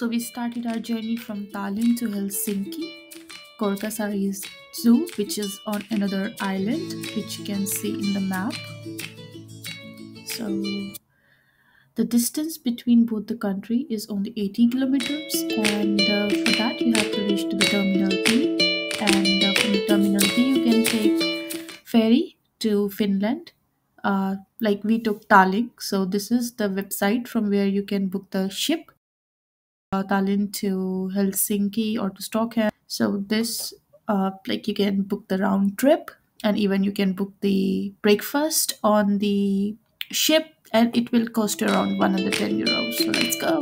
So we started our journey from Tallinn to Helsinki. Korkeasaari is zoo, which is on another island, which you can see in the map. So the distance between both the country is only 80 kilometers, and uh, for that you have to reach to the terminal B. And uh, from the terminal B, you can take ferry to Finland. Uh, like we took Tallink, so this is the website from where you can book the ship Tallinn to Helsinki or to Stockholm. So this, uh, like you can book the round trip, and even you can book the breakfast on the ship, and it will cost around 110 euros. So let's go.